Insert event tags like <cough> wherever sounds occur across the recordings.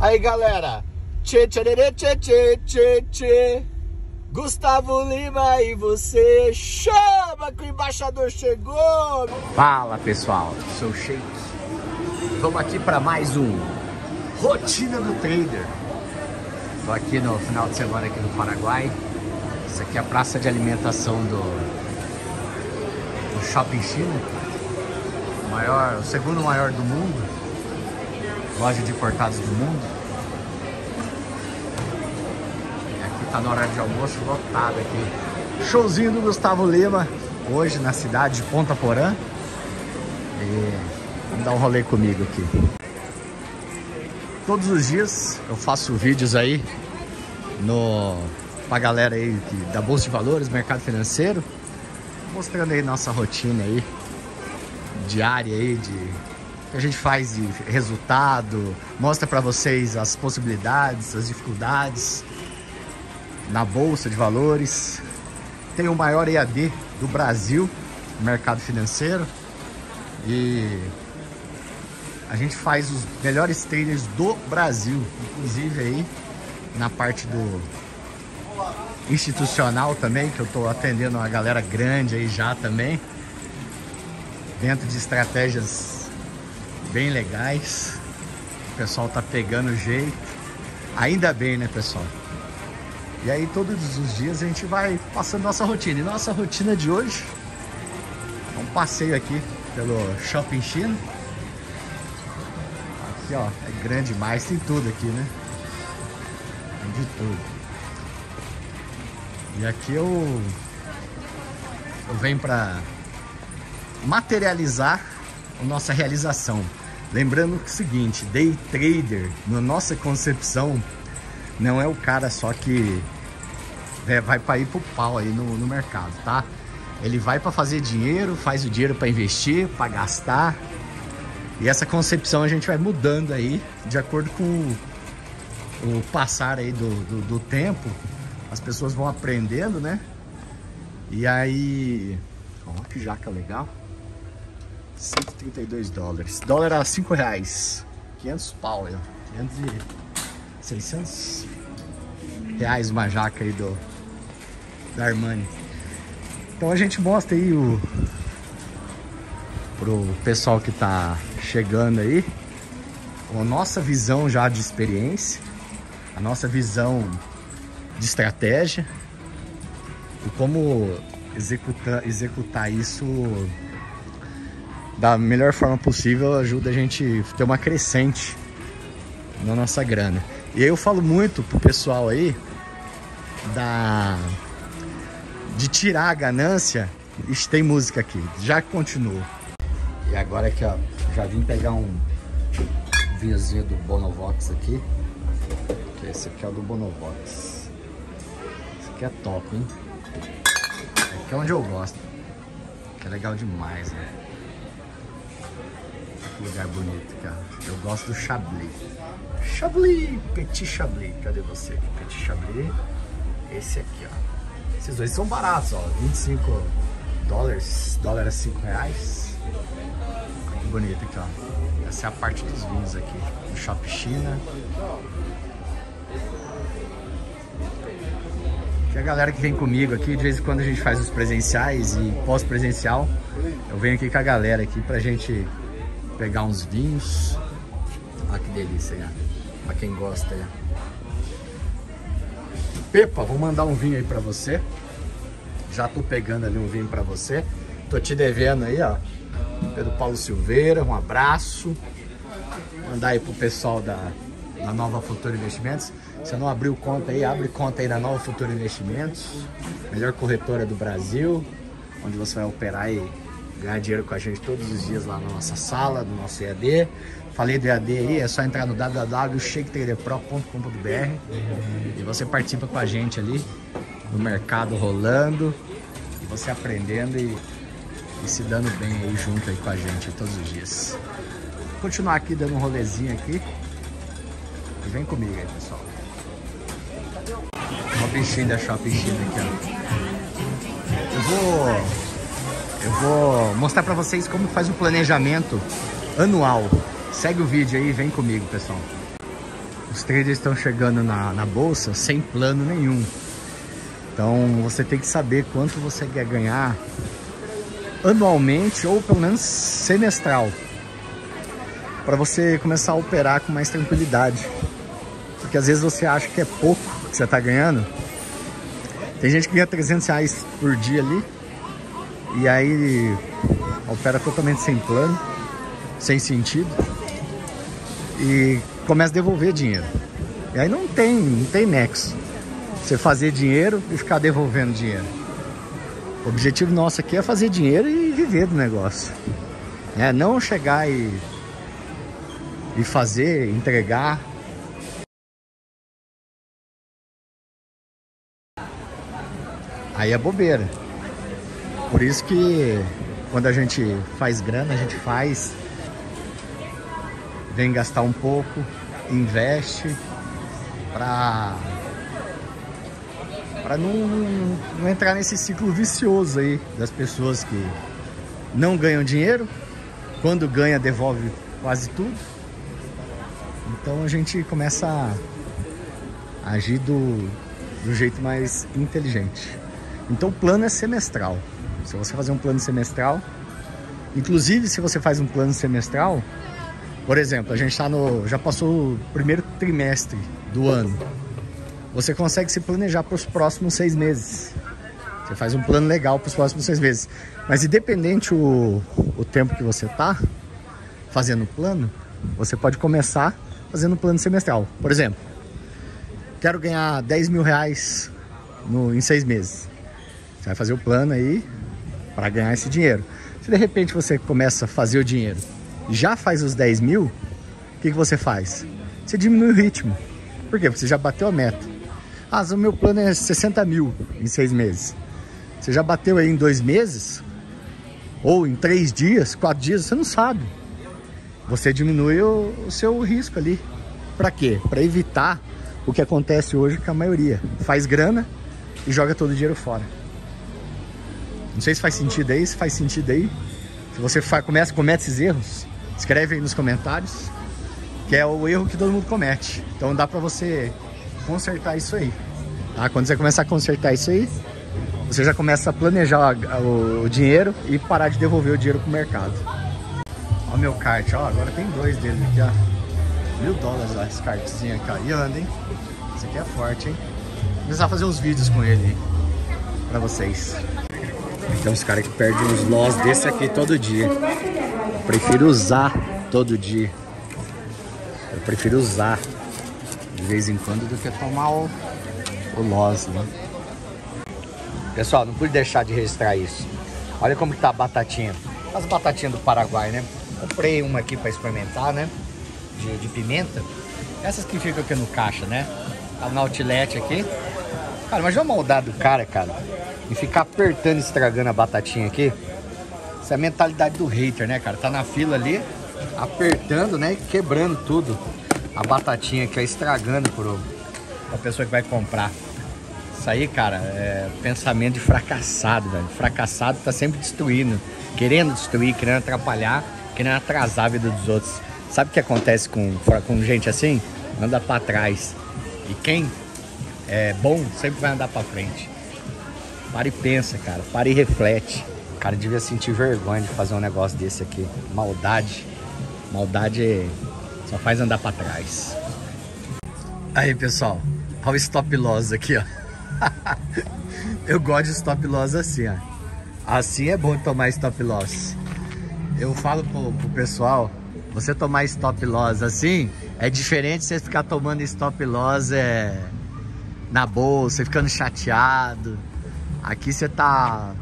Aí, galera. Tchê, tchê, tchê, tchê, tchê, tchê. Gustavo Lima e você. Chama que o embaixador chegou. Fala, pessoal. Sou o Sheik. Vamos aqui para mais um Rotina do Trader. Tô aqui no final de semana aqui no Paraguai. Isso aqui é a praça de alimentação do, do Shopping China. O, maior, o segundo maior do mundo. Loja de importados do mundo. tá na hora de almoço lotado aqui. Showzinho do Gustavo Lima, hoje na cidade de Ponta Porã. E vamos dar um rolê comigo aqui. Todos os dias eu faço vídeos aí no pra galera aí da Bolsa de Valores, mercado financeiro, mostrando aí nossa rotina aí diária aí de que a gente faz de resultado, mostra para vocês as possibilidades, as dificuldades, na Bolsa de Valores. Tem o maior EAD do Brasil, mercado financeiro. E a gente faz os melhores traders do Brasil, inclusive aí na parte do institucional também, que eu estou atendendo uma galera grande aí já também, dentro de estratégias bem legais. O pessoal tá pegando jeito. Ainda bem, né, pessoal? E aí todos os dias a gente vai passando nossa rotina. E nossa rotina de hoje é um passeio aqui pelo Shopping China. Aqui ó, é grande demais, tem tudo aqui, né? Tem de tudo. E aqui eu, eu venho para materializar a nossa realização. Lembrando é o seguinte, day trader, na nossa concepção, não é o cara só que é, vai para ir pro pau aí no, no mercado, tá? Ele vai para fazer dinheiro, faz o dinheiro para investir, para gastar. E essa concepção a gente vai mudando aí de acordo com o, o passar aí do, do, do, tempo. As pessoas vão aprendendo, né? E aí... Ó, que jaca legal. 132 dólares. Dólar a 5 reais. 500 pau, ó. 500 e... 600 reais uma jaca aí do, da Armani. Então a gente mostra aí o pro pessoal que tá chegando aí a nossa visão já de experiência, a nossa visão de estratégia e como executar, executar isso da melhor forma possível ajuda a gente ter uma crescente na nossa grana. E aí eu falo muito pro pessoal aí da de tirar a ganância. Isso tem música aqui, já continuou. E agora aqui, ó, já vim pegar um vinhozinho do Bonovox aqui. Que esse aqui é o do Bonovox. Esse aqui é top, hein? Aqui é onde eu gosto. Que é legal demais, né? Que lugar bonito, cara. Eu gosto do Chablis. Chablis, Petit Chablis. Cadê você? Petit Chablis. Esse aqui, ó. Esses dois são baratos, ó. 25 dólares. Dólar é 5 reais. Que bonito aqui, ó. Essa é a parte dos vinhos aqui. No Shop China. A galera que vem comigo aqui, de vez em quando a gente faz os presenciais e pós-presencial. Eu venho aqui com a galera aqui pra gente pegar uns vinhos. Olha que delícia, né? Pra quem gosta, né? Pepa, vou mandar um vinho aí pra você. Já tô pegando ali um vinho pra você. Tô te devendo aí, ó. Pedro Paulo Silveira, um abraço. Mandar aí pro pessoal da, da Nova Futuro Investimentos. Se não abriu conta aí, abre conta aí da Nova Futuro Investimentos. Melhor corretora do Brasil. Onde você vai operar e ganhar dinheiro com a gente todos os dias lá na nossa sala, no nosso EAD. Falei do EAD aí, é só entrar no www.shaketraderpro.com.br e você participa com a gente ali no mercado rolando e você aprendendo e, e se dando bem aí junto aí com a gente todos os dias. Vou continuar aqui dando um rolezinho aqui e vem comigo aí, pessoal. Uma bichinha da Shopping China aqui, ó. Eu vou eu vou mostrar para vocês como faz o planejamento anual Segue o vídeo aí, vem comigo, pessoal. os traders estão chegando na, na bolsa sem plano nenhum. Então você tem que saber quanto você quer ganhar anualmente ou pelo menos semestral para você começar a operar com mais tranquilidade. Porque às vezes você acha que é pouco que você está ganhando. Tem gente que ganha 300 reais por dia ali e aí opera totalmente sem plano, sem sentido e começa a devolver dinheiro. E aí não tem, não tem nexo. Você fazer dinheiro e ficar devolvendo dinheiro. O objetivo nosso aqui é fazer dinheiro e viver do negócio. É não chegar e, e fazer, entregar. Aí é bobeira. Por isso que quando a gente faz grana, a gente faz, vem gastar um pouco, investe para para não, não entrar nesse ciclo vicioso aí das pessoas que não ganham dinheiro, quando ganha devolve quase tudo. Então a gente começa a agir do, do jeito mais inteligente. Então o plano é semestral. Se você fazer um plano semestral, inclusive se você faz um plano semestral, por exemplo, a gente tá no, já passou o primeiro trimestre do ano você consegue se planejar para os próximos seis meses. Você faz um plano legal para os próximos seis meses. Mas independente o, o tempo que você está fazendo o plano, você pode começar fazendo um plano semestral. Por exemplo, quero ganhar 10 mil reais no, em seis meses. Você vai fazer o plano aí para ganhar esse dinheiro. Se de repente você começa a fazer o dinheiro já faz os 10 mil, o que, que você faz? Você diminui o ritmo. Por quê? Porque você já bateu a meta. Ah, o meu plano é 60 mil em seis meses. Você já bateu aí em dois meses? Ou em três dias, quatro dias? Você não sabe. Você diminui o, o seu risco ali. Para quê? Para evitar o que acontece hoje com a maioria. Faz grana e joga todo o dinheiro fora. Não sei se faz sentido aí, se faz sentido aí. Se você faz, começa, comete esses erros, escreve aí nos comentários, que é o erro que todo mundo comete. Então dá para você consertar isso aí. Tá? Quando você começar a consertar isso aí, você já começa a planejar o, o dinheiro e parar de devolver o dinheiro pro mercado. Ó o meu kart, ó, agora tem dois dele aqui, ó. Mil dólares ó, esse kartzinho aqui, ó. E anda, hein? Esse aqui é forte, hein? Vou começar a fazer uns vídeos com ele pra vocês. Tem uns caras que perdem uns loss desse aqui todo dia. Eu prefiro usar todo dia. Eu prefiro usar de vez em quando do que tomar o, o loss, né? Pessoal, não pude deixar de registrar isso. Olha como que tá a batatinha. As batatinhas do Paraguai, né? Comprei uma aqui para experimentar, né? De, de, pimenta. Essas que ficam aqui no caixa, né? Tá no outlet aqui. Cara, mas a maldade do cara, cara. E ficar apertando estragando a batatinha aqui. Essa é a mentalidade do hater, né, cara? Tá na fila ali, apertando, né? E quebrando tudo a batatinha que é estragando pro, pra pessoa que vai comprar. Isso aí, cara, é pensamento de fracassado, velho. Fracassado tá sempre destruindo, querendo destruir, querendo atrapalhar, querendo atrasar a vida dos outros. Sabe o que acontece com, com gente assim? Anda para trás. E quem é bom sempre vai andar para frente. Para e pensa, cara. Para e reflete. O cara devia sentir vergonha de fazer um negócio desse aqui. Maldade. Maldade é só faz andar para trás. Aí, pessoal. Olha o stop loss aqui, ó. <laughs> Eu gosto de stop loss assim, ó. Assim é bom tomar stop loss. Eu falo pro, pro pessoal, você tomar stop loss assim, é diferente de você ficar tomando stop loss é, na bolsa, ficando chateado. Aqui você tá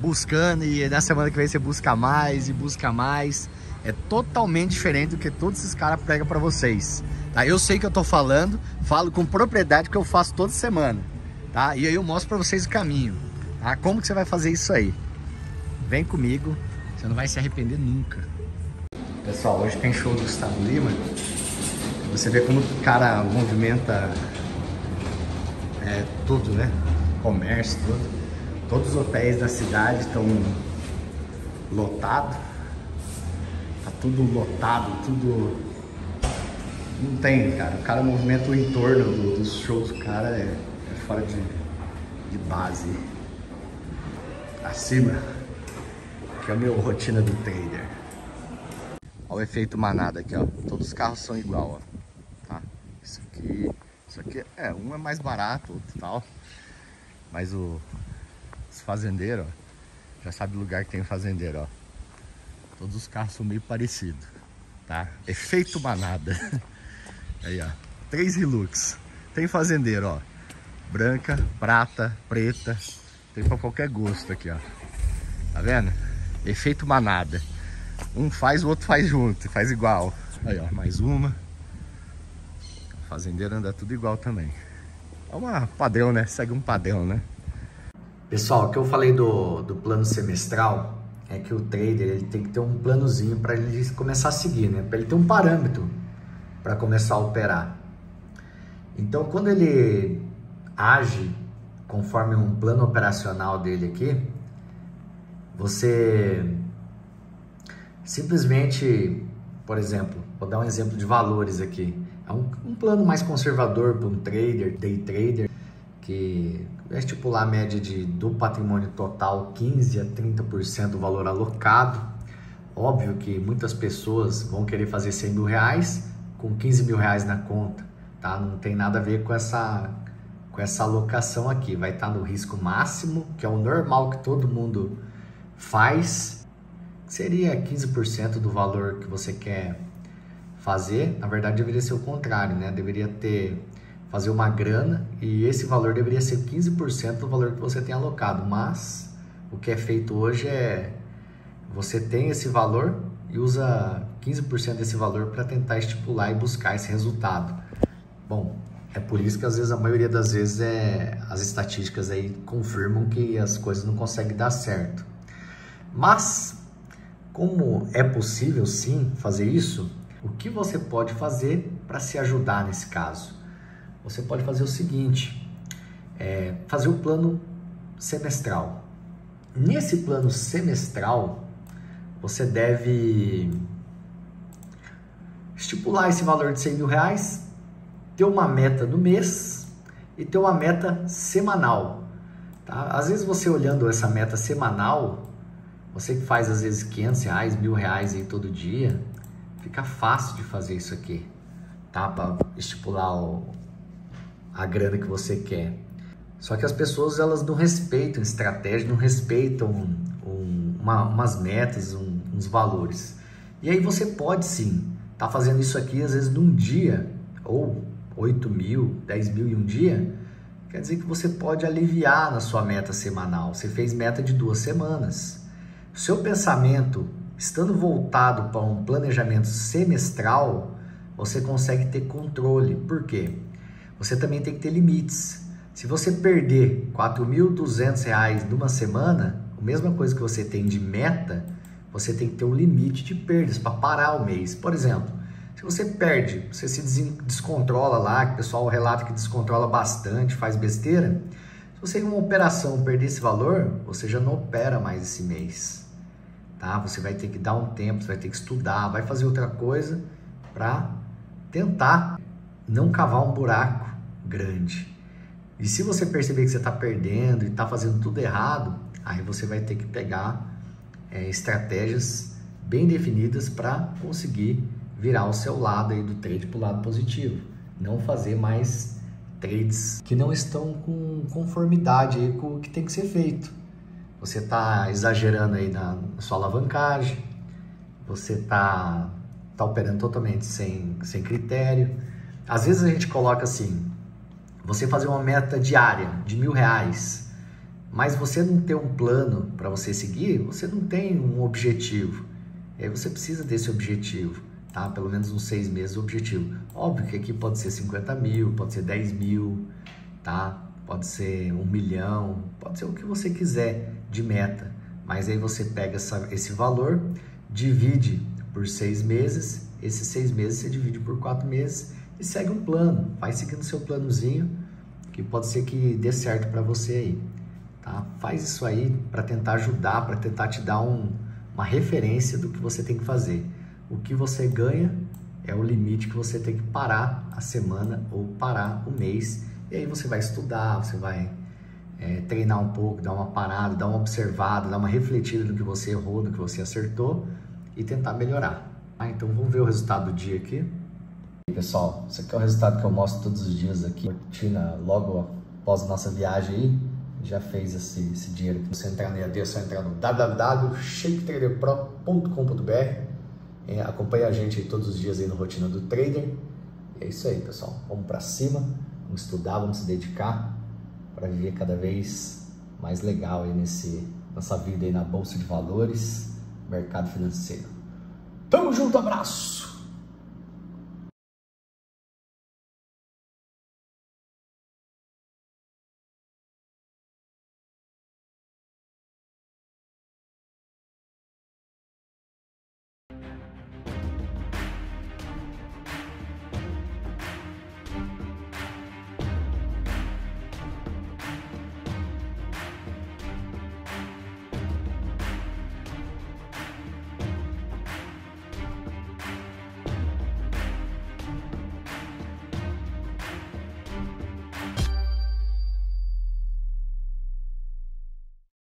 buscando e na semana que vem você busca mais e busca mais é totalmente diferente do que todos esses caras pregam para vocês. Tá? Eu sei que eu tô falando, falo com propriedade que eu faço toda semana, tá? E aí eu mostro para vocês o caminho, tá? Como que você vai fazer isso aí? Vem comigo, você não vai se arrepender nunca. Pessoal, hoje tem show do Gustavo Lima. Você vê como o cara movimenta é, tudo, né? Comércio, tudo. Todos os hotéis da cidade estão lotados tudo lotado, tudo Não tem, cara. O cara movimenta o entorno do, dos shows do cara é, é fora de, de base. Acima. Que é a minha rotina do trader. Olha o efeito manada aqui, ó. Todos os carros são igual, ó. Tá? Isso aqui. Isso aqui é, um é mais barato, outro tal. Mas o, os fazendeiros, ó, já sabe o lugar que tem fazendeiro, ó. Todos os carros são meio parecidos, tá? Efeito manada. <laughs> Aí, ó. Três Hilux. Tem fazendeiro, ó. Branca, prata, preta. Tem pra qualquer gosto aqui, ó. Tá vendo? Efeito manada. Um faz, o outro faz junto, faz igual. Aí, ó, mais uma. O fazendeiro anda tudo igual também. É uma padrão, né? Segue um padrão, né? Pessoal, o que eu falei do, do plano semestral é que o trader ele tem que ter um planozinho para ele começar a seguir, né? Para ele ter um parâmetro para começar a operar. Então, quando ele age conforme um plano operacional dele aqui, você simplesmente, por exemplo, vou dar um exemplo de valores aqui. É um, um plano mais conservador para um trader, day trader, que vai estipular a média de, do patrimônio total 15 a 30% do valor alocado. Óbvio que muitas pessoas vão querer fazer 100 mil reais com 15 mil reais na conta, tá? Não tem nada a ver com essa, com essa alocação aqui. Vai estar no risco máximo, que é o normal que todo mundo faz. Seria 15% do valor que você quer fazer. Na verdade, deveria ser o contrário, né? Deveria ter fazer uma grana e esse valor deveria ser 15% do valor que você tem alocado, mas o que é feito hoje é você tem esse valor e usa 15% desse valor para tentar estipular e buscar esse resultado. Bom, é por isso que às vezes a maioria das vezes é as estatísticas aí confirmam que as coisas não conseguem dar certo. Mas como é possível sim fazer isso, o que você pode fazer para se ajudar nesse caso? você pode fazer o seguinte: é, fazer o plano semestral. Nesse plano semestral, você deve estipular esse valor de 100 mil reais, ter uma meta do mês e ter uma meta semanal. Tá? Às vezes você olhando essa meta semanal, você que faz às vezes 500 reais, mil reais aí todo dia, fica fácil de fazer isso aqui, tá? Para estipular o, a grana que você quer. Só que as pessoas elas não respeitam estratégia, não respeitam um, uma, umas metas, um, uns valores. E aí você pode sim estar tá fazendo isso aqui às vezes num dia, ou 8 mil, 10 mil em um dia, quer dizer que você pode aliviar na sua meta semanal. Você fez meta de duas semanas. Seu pensamento, estando voltado para um planejamento semestral, você consegue ter controle. Por quê? você também tem que ter limites. Se você perder R$ 4.200 numa semana, a mesma coisa que você tem de meta, você tem que ter um limite de perdas para parar o mês. Por exemplo, se você perde, você se descontrola lá, que o pessoal relata que descontrola bastante, faz besteira. Se você em uma operação perder esse valor, você já não opera mais esse mês. Tá? Você vai ter que dar um tempo, você vai ter que estudar, vai fazer outra coisa para tentar não cavar um buraco grande. E se você perceber que você está perdendo e está fazendo tudo errado, aí você vai ter que pegar é, estratégias bem definidas para conseguir virar o seu lado aí do trade para o lado positivo. Não fazer mais trades que não estão com conformidade aí com o que tem que ser feito. Você está exagerando aí na, na sua alavancagem, você está tá operando totalmente sem, sem critério. Às vezes a gente coloca assim, você fazer uma meta diária de mil reais, mas você não ter um plano para você seguir, você não tem um objetivo. E aí você precisa desse objetivo, tá? Pelo menos uns seis meses o objetivo. Óbvio que aqui pode ser 50 mil, pode ser 10 mil, tá? Pode ser um milhão, pode ser o que você quiser de meta. Mas aí você pega essa, esse valor, divide por seis meses, esses seis meses você divide por quatro meses e segue um plano, vai seguindo seu planozinho, que pode ser que dê certo para você aí, tá? Faz isso aí para tentar ajudar, para tentar te dar um, uma referência do que você tem que fazer. O que você ganha é o limite que você tem que parar a semana ou parar o mês. E aí você vai estudar, você vai é, treinar um pouco, dar uma parada, dar uma observada, dar uma refletida no que você errou, no que você acertou e tentar melhorar. Ah, então vamos ver o resultado do dia aqui. Pessoal, esse aqui é o resultado que eu mostro todos os dias aqui. Rotina logo após a nossa viagem aí, já fez esse, esse dinheiro. Se você entrar no EAD, é só entrar no www.shaketraderpro.com.br é, Acompanhe a gente aí todos os dias aí no Rotina do Trader. E é isso aí, pessoal. Vamos para cima, vamos estudar, vamos se dedicar para viver cada vez mais legal aí nesse, nessa vida aí na Bolsa de Valores, mercado financeiro. Tamo junto, abraço!